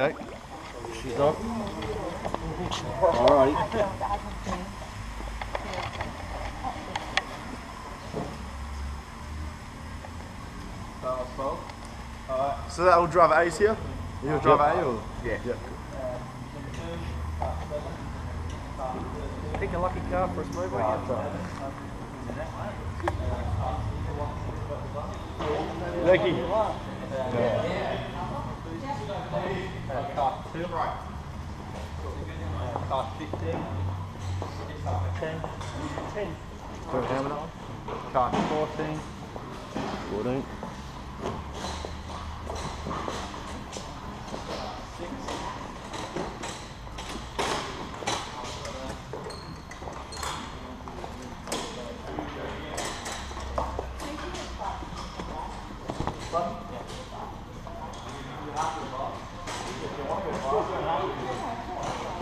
Okay. She's off. Alright. So that'll drive at A's here? You'll drive at A or? Yeah. Yeah. Pick a lucky car for a smooth one. Lucky. Car two. Car 15. 10. 10. Put a helmet 14. 14.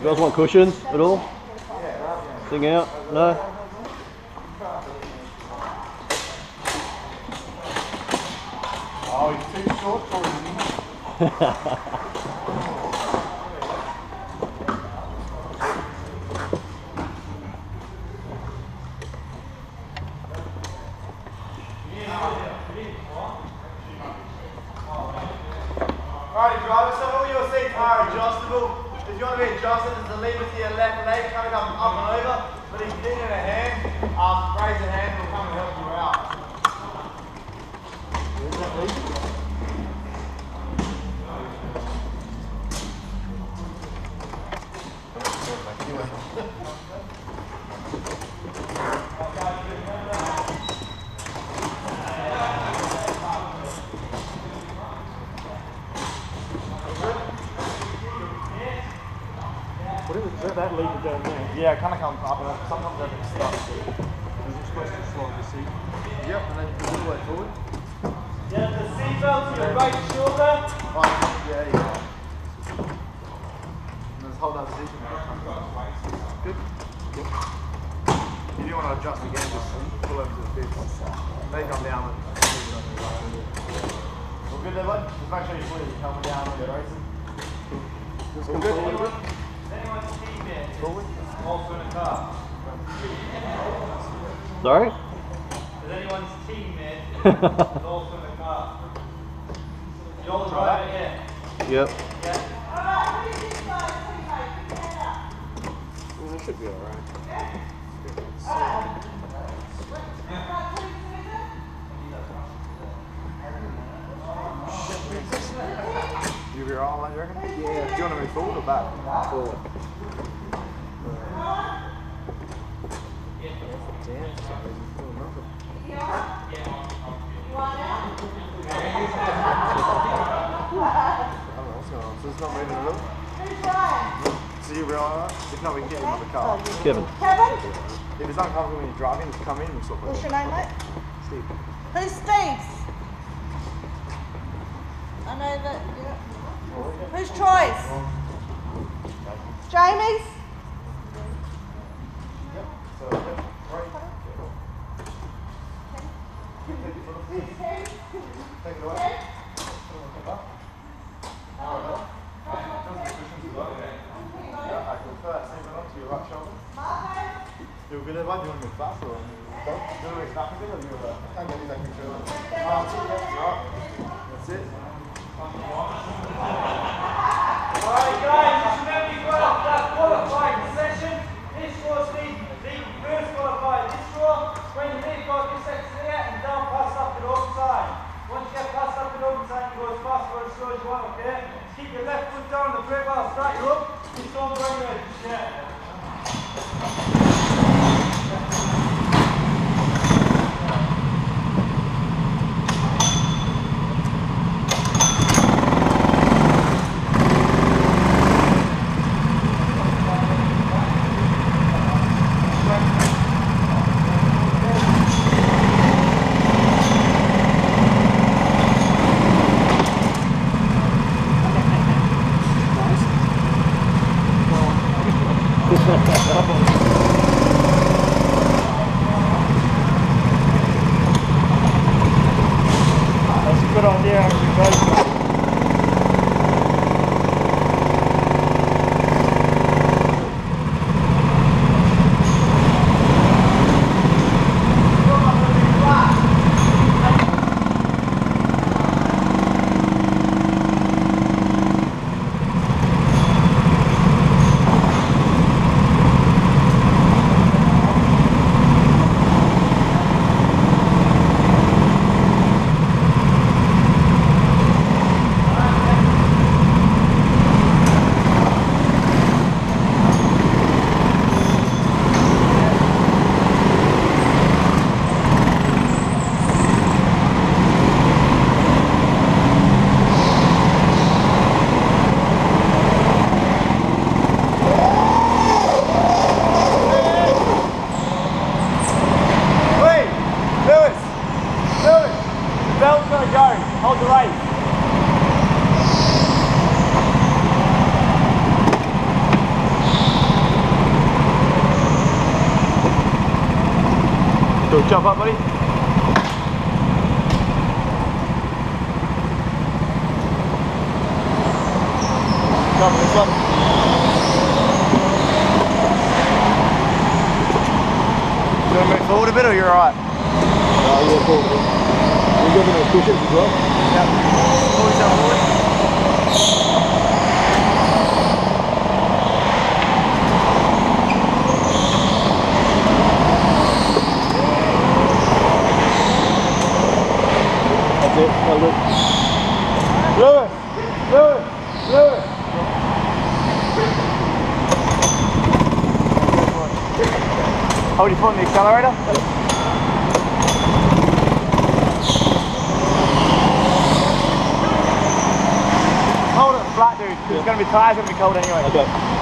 You guys want cushions at all? Sing out? No? Oh, he's too short for him. Alright, driver, so all your seats are adjustable. If you want to be adjusted, there's a lever to your left leg coming up, up and over. But if you need a hand, um, raise a hand, will come and help you out. What is it? Is that that lever down there? Yeah, it kind of comes up and sometimes it stuck. Is it supposed to slide the seat? Yep, and then all the way forward. Yeah, the seatbelt to your right shoulder. Right, yeah, yeah. And then just hold that position. Good. Good. If you want to adjust again, just pull over to the fifth. They come down and All good there, bud? Just make sure you're fully coming down when you're racing. Just All come good? forward a bit. Anyone's teammate Forward? also in a car. Sorry? Is anyone's teammate also in the car? You're the driver, yeah. Yep. Yeah. Well, it should be alright. You be alright on that, you reckon? Yeah. Do you want to move forward or back? Forward. I don't know what's going on. So it's not moving at all? So you be alright? If not, we can get you another car. Kevin. Kevin, If it's uncomfortable when you're driving, just come in and stop what's it. your name, mate? Steve. Who's Steve's? I know that. Yeah. Who's Troy's? Jamie's? Take it away. You're good at? Do you want to move fast? Do you want to move back a bit or you want to? I can't. That's it. Alright guys, just remember you've that qualifying session. This was the, the first qualifying. This draw, when you leave got this section here and down past up the open side. Once you get past up the open side, you go as fast as you want, okay? Keep your left foot down the brake while Jump up, buddy. Jump this one. You want to move forward a bit or you're alright? Uh, yeah, cool. We're giving it as well. Yep. Pull yourself forward. It. Well good. Lewis! Lewis! Lewis! Hold your foot on the accelerator. Hold it flat, dude. It's going to be tires going to be cold anyway. Okay.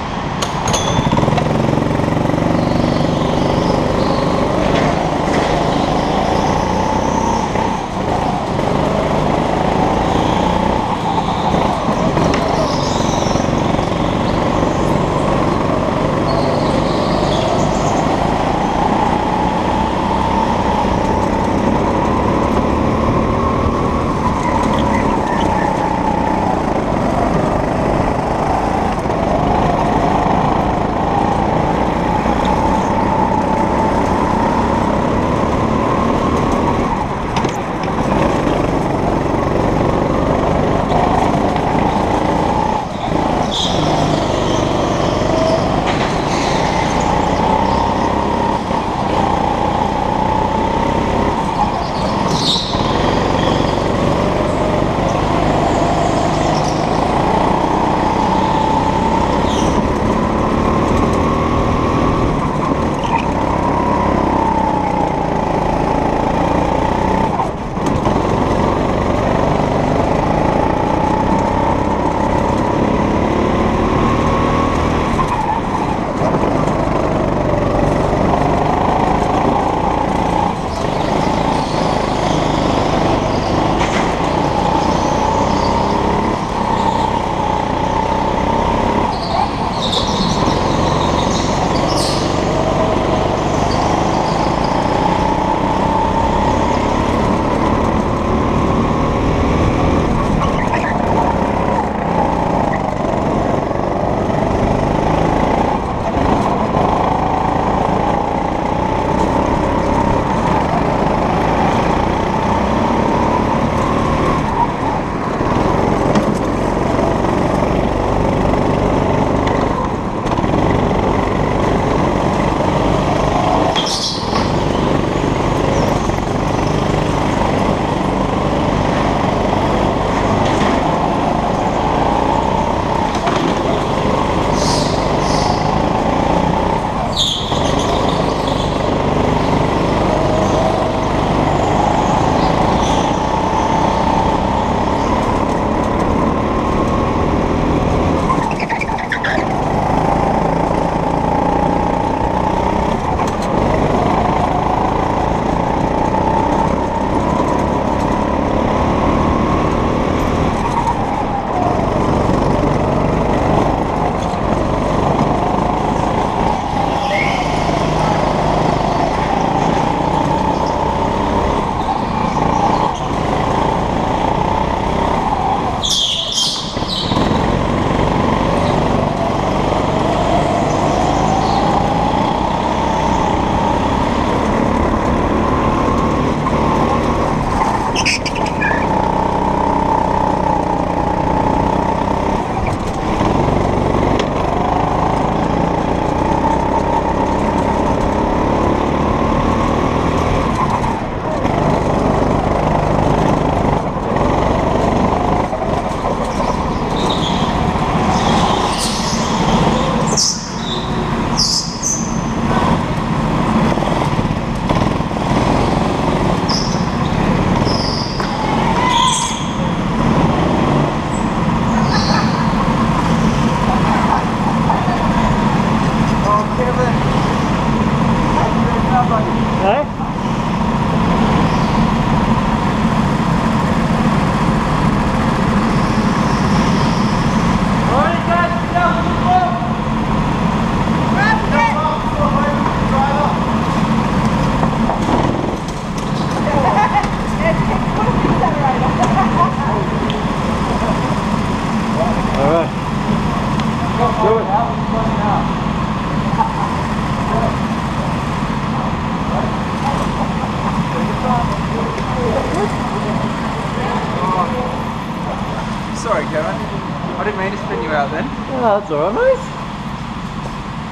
That's alright, mate.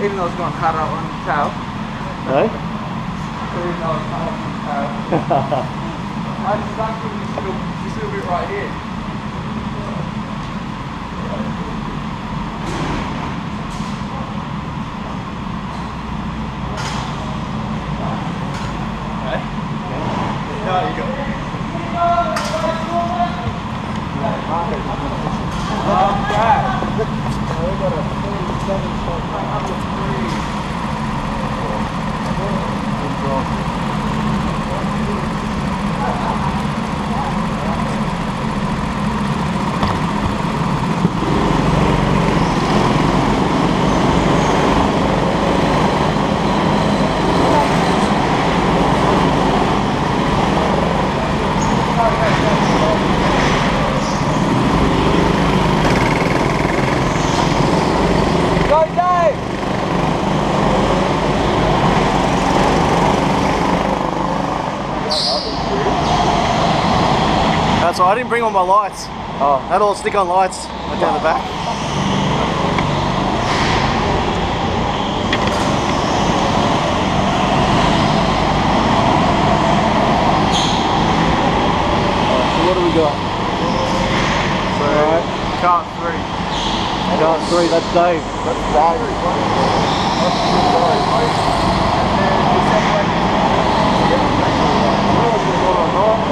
Even though I was going hard up on the tail. Hey? Eh? Even though I was hard up on the tail. I just stuck with this little, this little bit right here. No, you go. Go Dave! That's all. I didn't bring all my lights. Oh. Had all stick on lights right down the back. So what do we got? So, Alright, Cart three. got three, that's Dave. That's Dave. Stretching.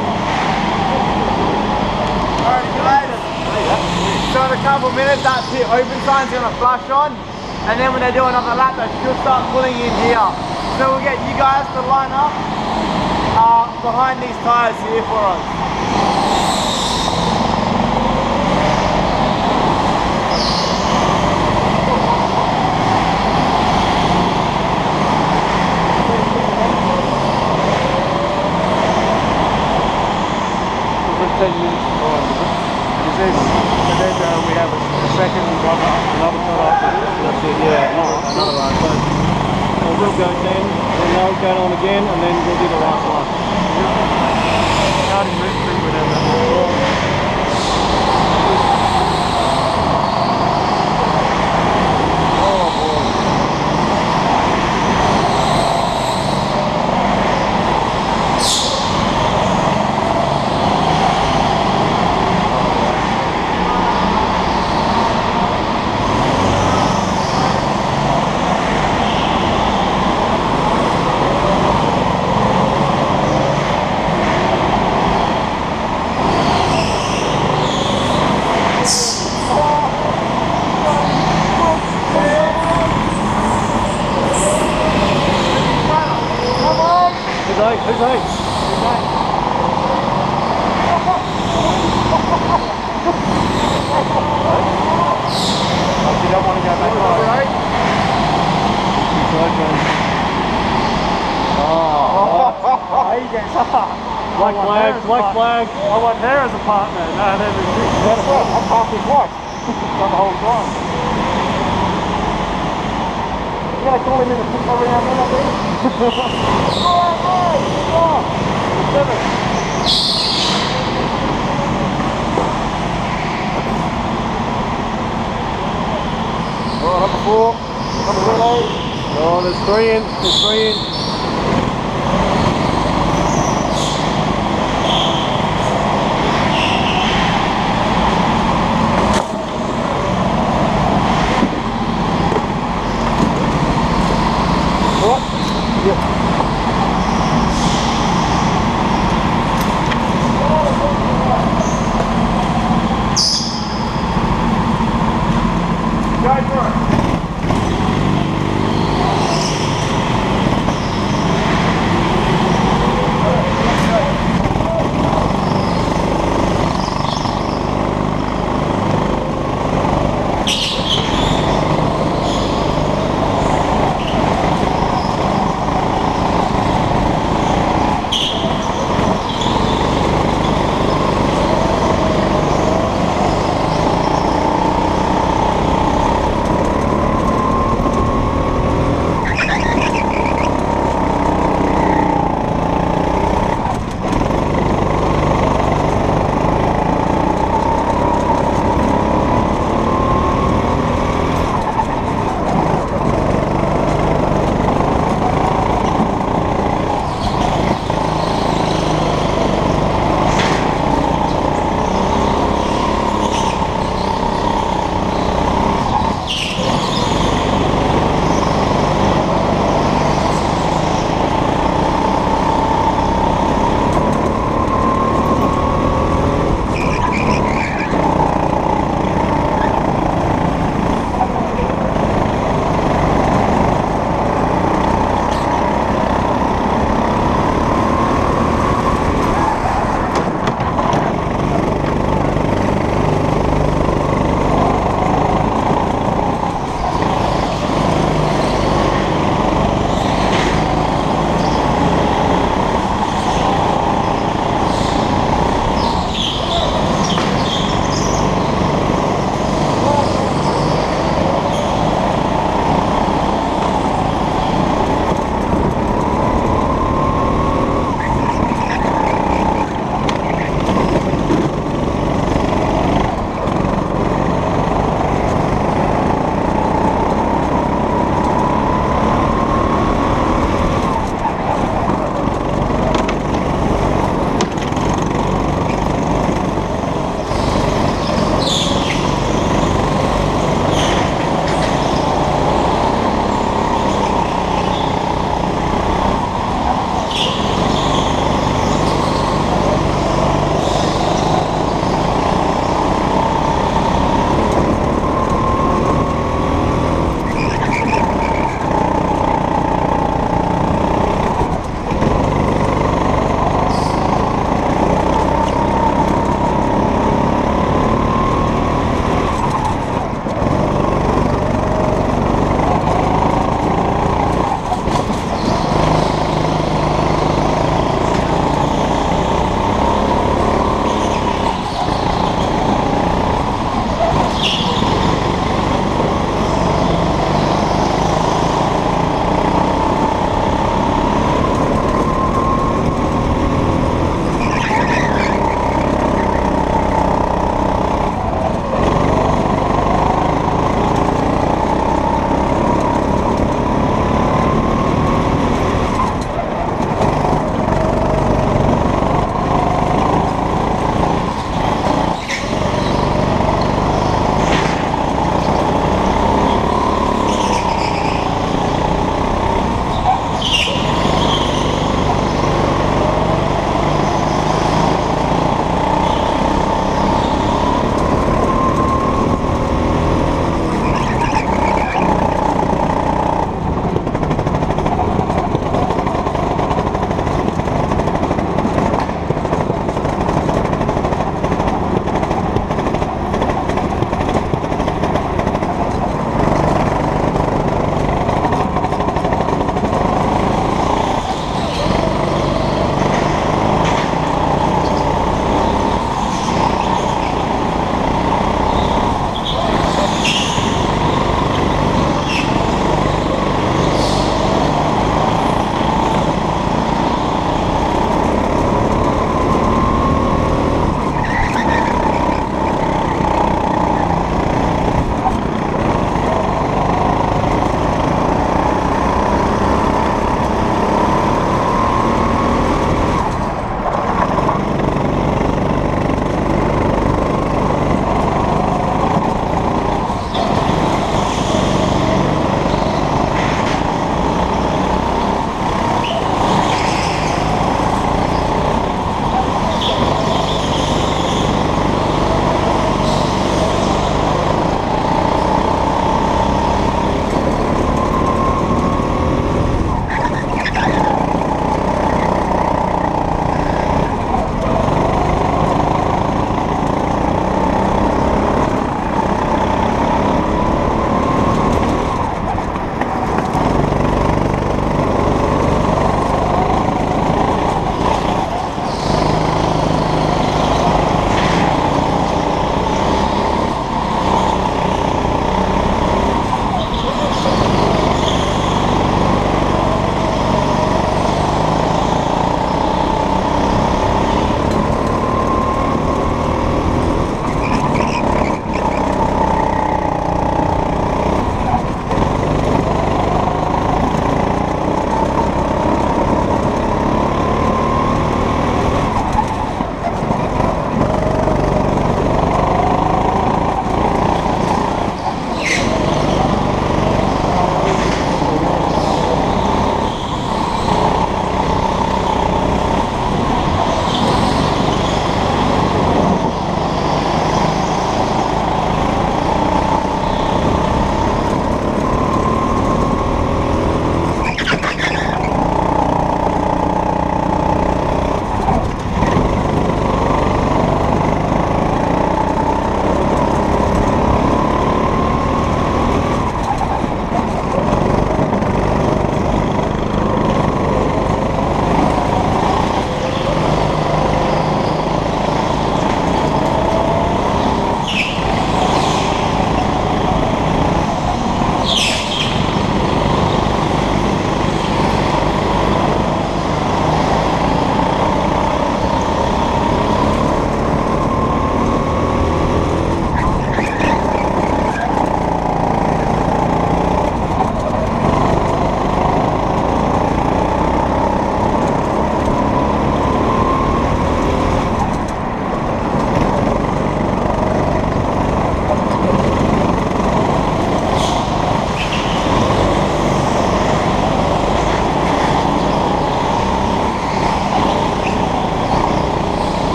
Alright, guys. So in a couple minutes that pit open sign's gonna flash on and then when they do another lap they should start pulling in here. So we'll get you guys to line up uh, behind these tyres here for us. Is this, and uh, we have a, second another cut this. That's it, yeah. Another one. So, so we'll go then, then they'll go on again, and then we'll do the last one. Starting this thing with that. Who's eight? Who's eight? You don't want to go back right? Who's eight, man? Oh, black flag, black flag. I want her as a partner. No, that was That's right. I'm twice. Not the whole time. You gotta call him in the pit around there, I think. All right, number four, number relay. Oh, there's three in. There's three in.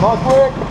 Come on, quick.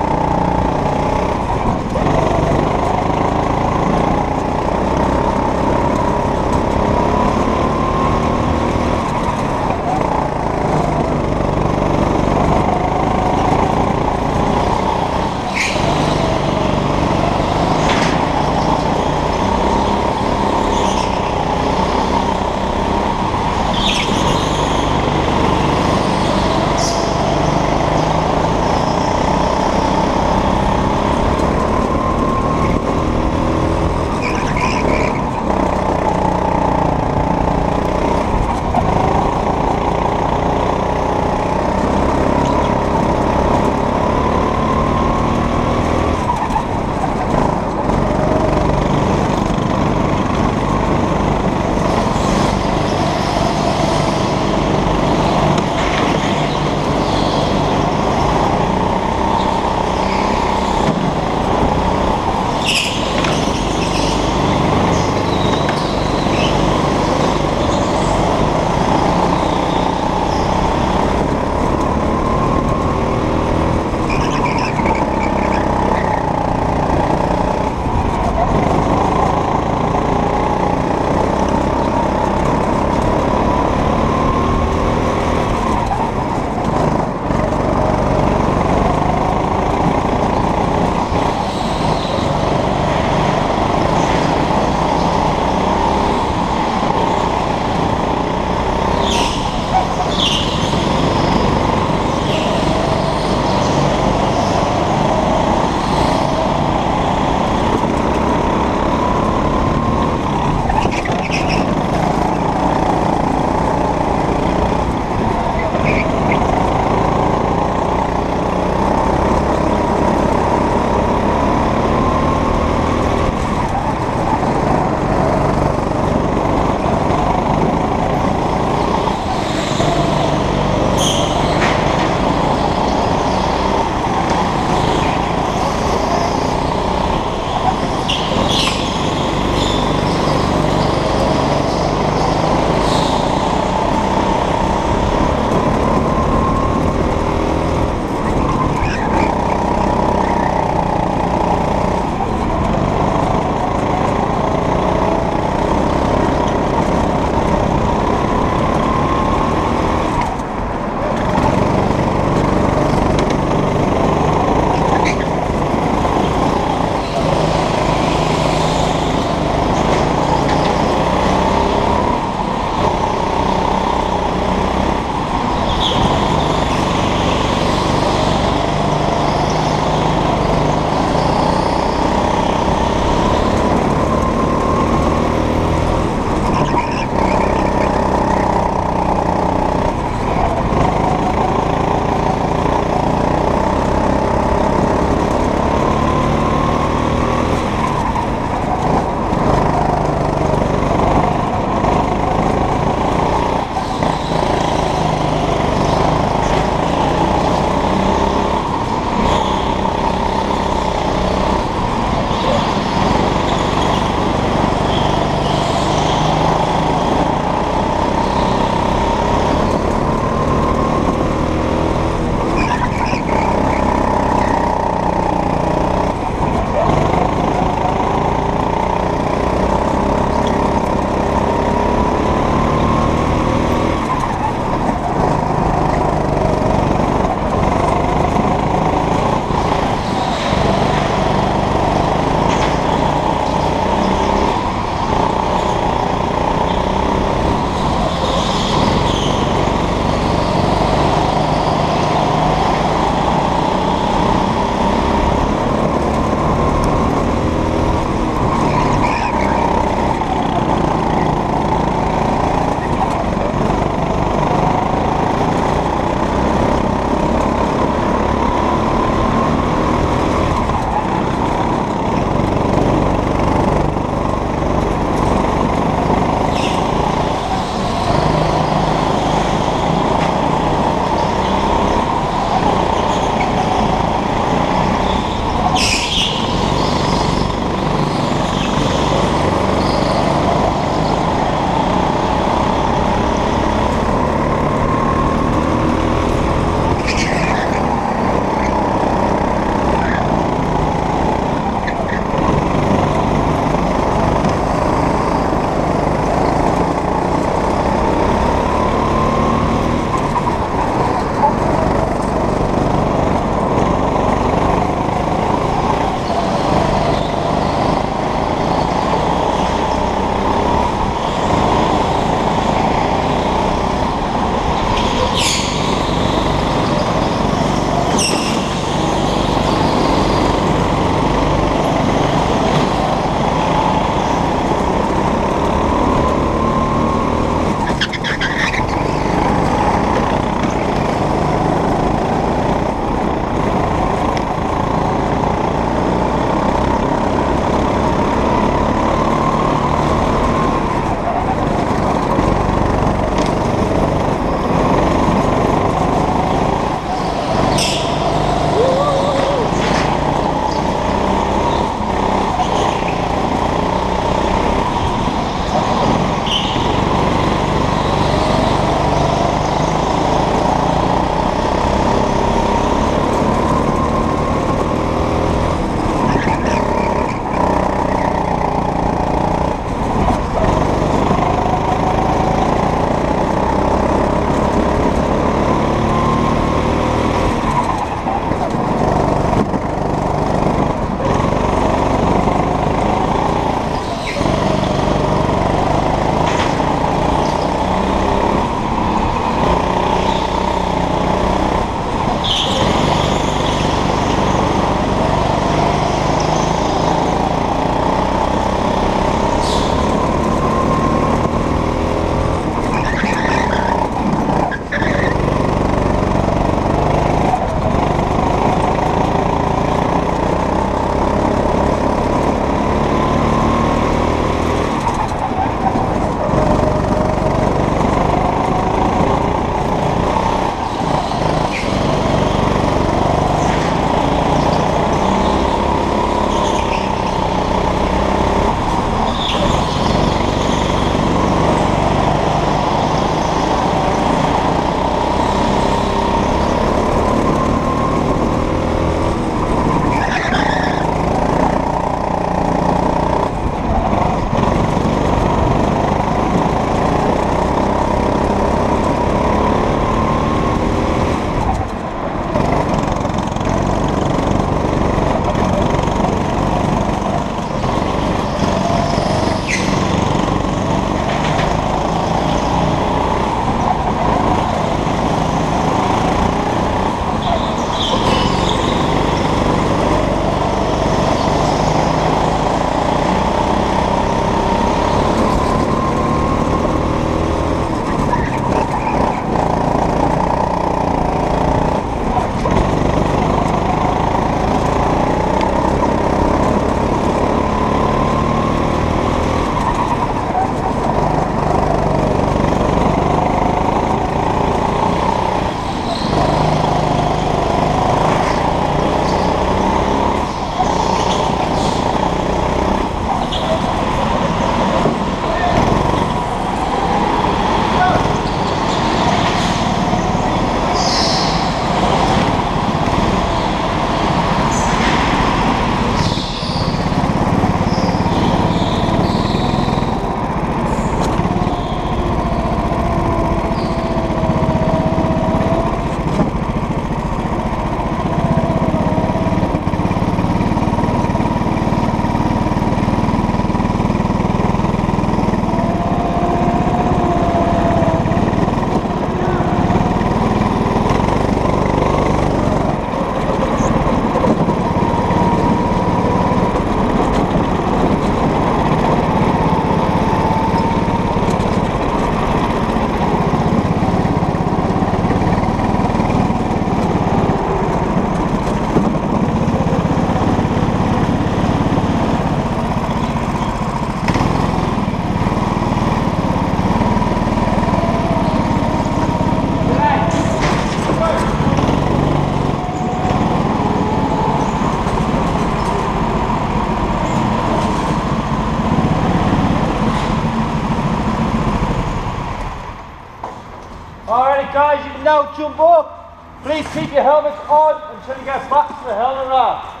Now jump up. Please keep your helmets on until you get back to the helmet raft.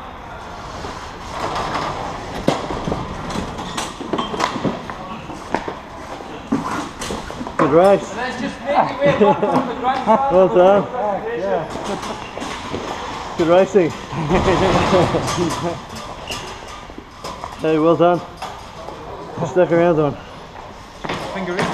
Good race. And then just make your way back from the grandstand. Well done. Good racing. hey, well done. Stuck around on.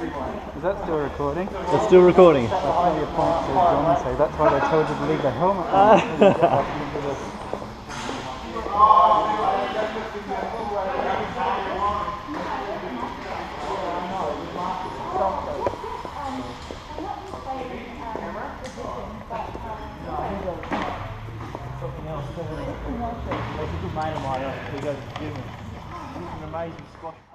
Is that still recording? It's still recording. That's maybe a point to John say that's why they told you to leave the helmet on. He's a good mate of mine. He goes to the gym. He's an amazing squash